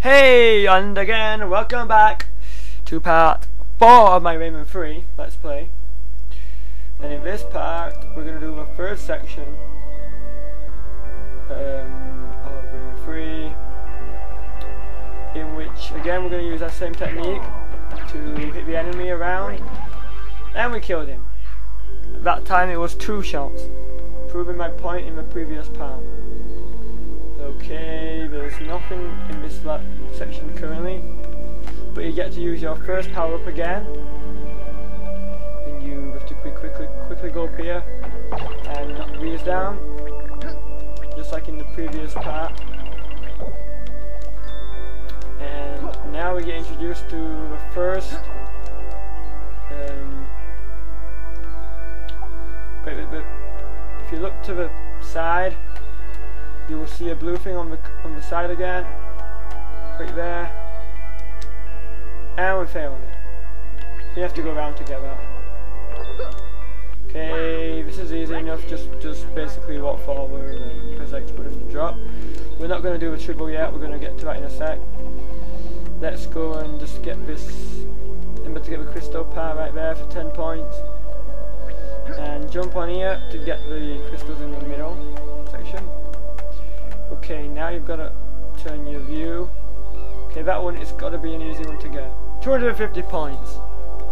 Hey, and again, welcome back to part 4 of my Rayman 3 Let's Play. And in this part, we're going to do the first section um, of Rayman 3, in which, again, we're going to use that same technique to hit the enemy around, and we killed him. At that time, it was two shots, proving my point in the previous part. Okay, there's nothing in this section currently, but you get to use your first power up again. And you have to quickly, quickly go up here and knock these down, just like in the previous part. And now we get introduced to the first. Um, wait, wait, wait. If you look to the side, you will see a blue thing on the on the side again. Right there. And we failed it. You have to go around together. Okay this is easy enough. Just just basically walk forward and press X button to drop. We're not going to do a triple yet. We're going to get to that in a sec. Let's go and just get this remember to get the crystal part right there for 10 points. And jump on here to get the crystals in the middle section Okay, now you've got to turn your view. Okay, that one has got to be an easy one to get. 250 points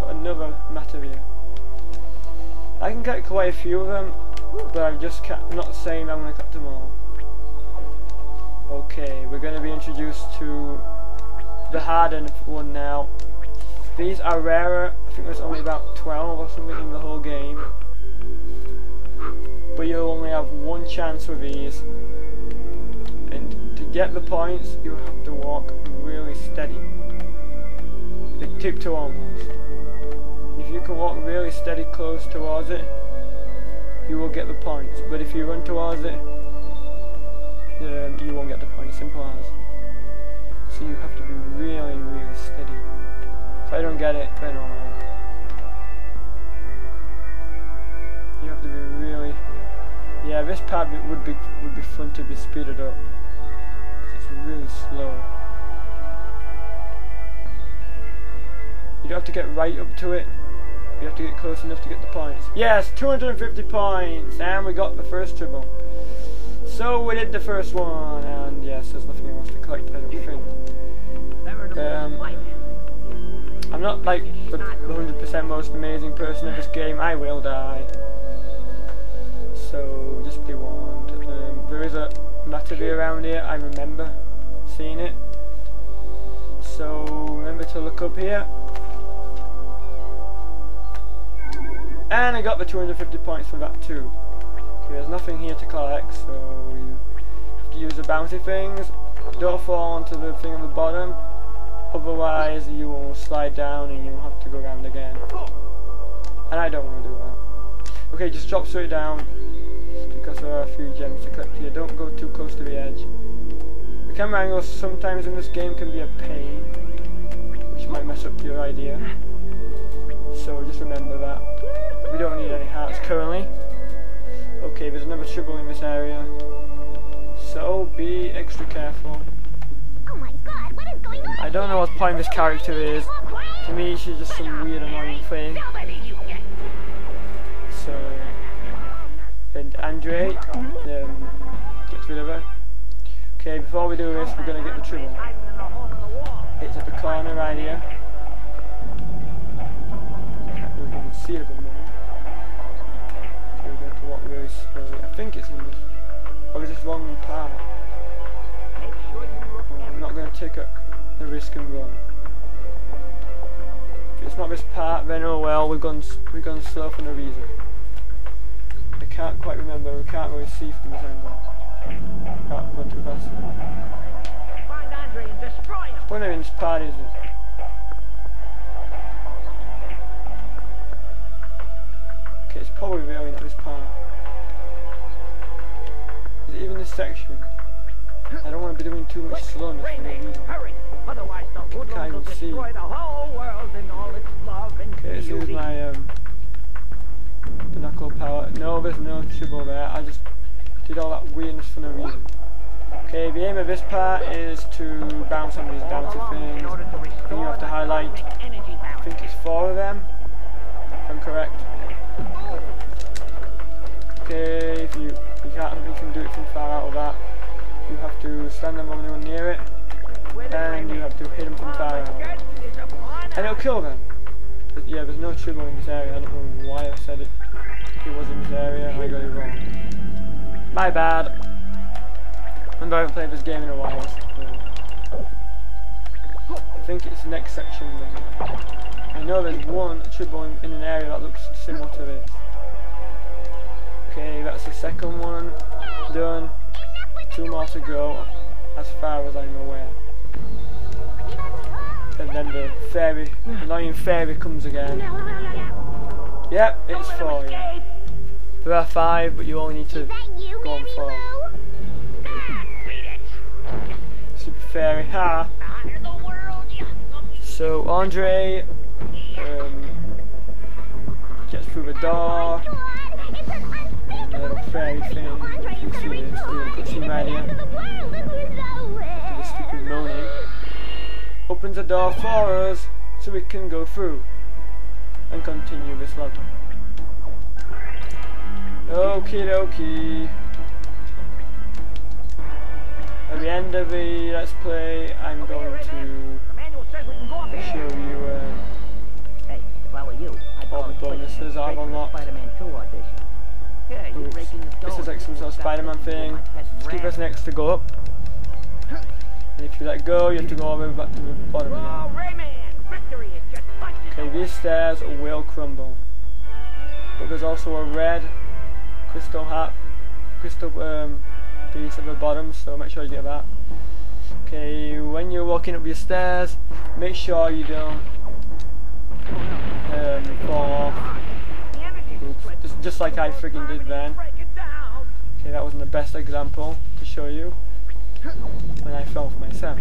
for another Materia. I can get quite a few of them, but I'm just not saying I'm going to cut them all. Okay, we're going to be introduced to the hardened one now. These are rarer. I think there's only about 12 or something in the whole game. But you only have one chance with these get the points, you have to walk really steady. Like tiptoe almost. If you can walk really steady close towards it, you will get the points. But if you run towards it, um, you won't get the points. Simple as. So you have to be really, really steady. If I don't get it, then alright. You have to be really. Yeah, this part would be would be fun to be speeded up really slow. You don't have to get right up to it. You have to get close enough to get the points. Yes, 250 points, and we got the first triple. So we did the first one, and yes, there's nothing else to collect, I don't think. Um, I'm not like the 100% most amazing person in this game. I will die. Materia around here, I remember seeing it. So remember to look up here. And I got the 250 points for that too. There's nothing here to collect, so you have to use the bouncy things. Don't fall onto the thing on the bottom, otherwise you will slide down and you'll have to go around again. And I don't want to do that. Okay, just drop straight down, because there are a few gems to collect here. Don't go too close to the edge. The camera angles sometimes in this game can be a pain, which might mess up your idea. So just remember that. We don't need any hearts currently. Okay, there's another trouble in this area. So be extra careful. Oh my god, what is going on? I don't know what point this character is. To me, she's just some weird annoying thing. Andre um, gets rid of her. Okay, before we do this, we're going to get the triple. It's at the corner right here. Can't really even see it at the moment. Okay, we're going to walk really slowly. I think it's in this. Or is this wrong part? Oh, I'm not going to take the risk and run. If it's not this part, then oh well, we've gone, we've gone slow for no reason. Can't quite remember, we can't really see from this angle. Can't run too fast. Find Andre and destroy him. What in this part is it? Okay, it's probably really not this part. Is it even this section? I don't want to be doing too much slowness for no reason. Hurry, otherwise the Can't will destroy the whole world in all its love and Okay, this is my um, binocle power. No, there's no trouble there. I just did all that weirdness for no reason. Okay, the aim of this part is to bounce on these bouncy things. restore you have to highlight- I think it's four of them, if I'm correct. Okay, if you you can't you can do it from far out of that. You have to stand them when anyone near it, and you have to hit them from far out. Is upon And it'll kill them. But yeah, there's no tribble in this area. I don't know why I said it. It was in this area. I got it wrong. My bad. And I haven't played this game in a while. So. I think it's the next section. I know there's one tribble in, in an area that looks similar to this. Okay, that's the second one done. Two more to go, as far as I'm aware. And then the fairy, annoying fairy comes again. Yep, it's Don't let him four. Yeah. There are five, but you only need to you, go on four. Super fairy, ha! Under the world, you So Andre um, gets through the door, God, it's an and the little fairy thing. Andre You see this a cutscene right here. the is The stupid moaning. Opens the door for us so we can go through and continue this level. Okie dokie. At the end of the Let's Play, I'm going to The manual says we can go up here. show you um, Hey, if I were you, I'd All the bonuses I've straight for the unlocked. Spider-Man 2 audition. Yeah, you Oops. This is like some sort of Spider-Man thing. Just keep pressing X to go up. And if you let go, you have to go all the way back to the bottom again. Rayman! Victory is just punches Okay, these stairs will crumble. But there's also a red crystal hat, crystal um, piece at the bottom, so make sure you get that. Okay, when you're walking up your stairs, make sure you don't um, fall off. Oops, just, just like I freaking did then. Break it down. Okay, that wasn't the best example to show you when I fell for myself.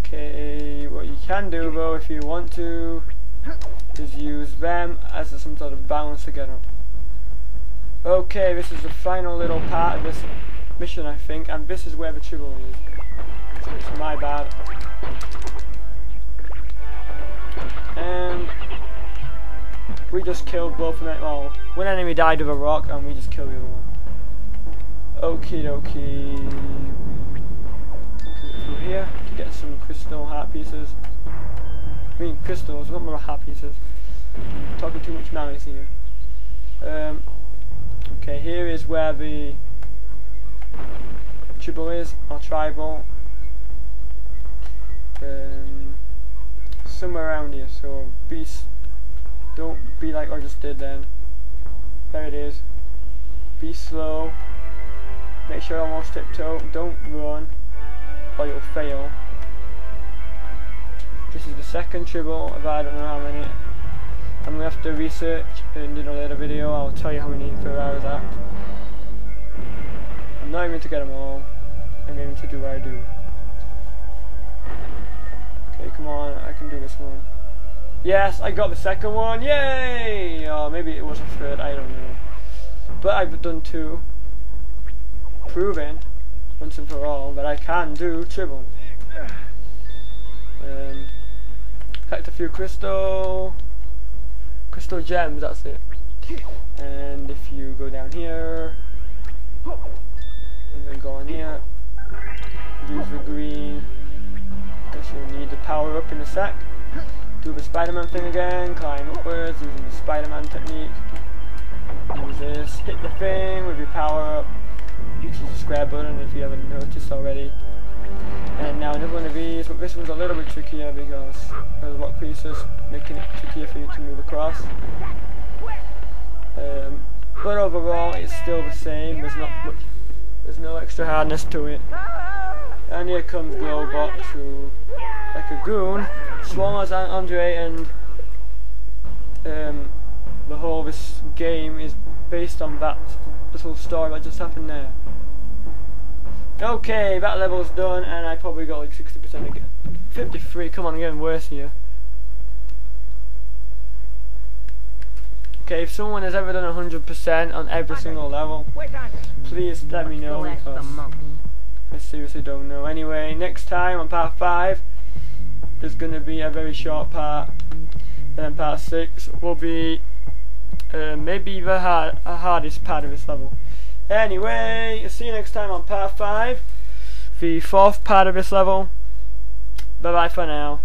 Okay, what you can do though, if you want to, is use them as a, some sort of balance to get up. Okay, this is the final little part of this mission, I think, and this is where the trouble is. So it's my bad. And we just killed both of them. Well, one enemy died with a rock, and we just killed the other one. Okie dokie. Go through here to get some crystal heart pieces. I mean crystals, not more heart pieces. talking too much malice here. Um, okay, here is where the tribal is, or tribal. Um, somewhere around here, so be don't be like I just did then. There it is. Be slow. Make sure you're almost tiptoe. Don't run, or you'll fail. This is the second tribble of I don't know how many. I'm gonna have to research and in a later video. I'll tell you how many there are at. I'm not aiming to get them all. I'm aiming to do what I do. Okay, come on, I can do this one. Yes, I got the second one. Yay! Or maybe it was a third. I don't know. But I've done two proving once and for all that I can do tribble. Um, collect a few crystal crystal gems. That's it. And if you go down here and then go on here, use the green. Guess you'll need the power up in a sec. Do the Spider-Man thing again. Climb upwards using the Spider-Man technique. Use this. Hit the thing with your power up use the square button if you haven't noticed already. And now another one of these, but this one's a little bit trickier because there's rock pieces making it trickier for you to move across. Um, but overall, it's still the same. There's not much. There's no extra hardness to it. And here comes Globox, who, like a goon, swallows An- Andre, and um, the whole this game is based on that little story that just happened there. Okay, that level's done, and I probably got like 60% again. 53, come on, I'm getting worse here. Okay, if someone has ever done 100% on every single level, please let me know Go ask the because. I seriously don't know. Anyway, next time on part 5, there's going to be a very short part. Then part 6 will be uh, maybe the hard, hardest part of this level. Anyway, see you next time on part 5, the fourth part of this level. Bye bye for now.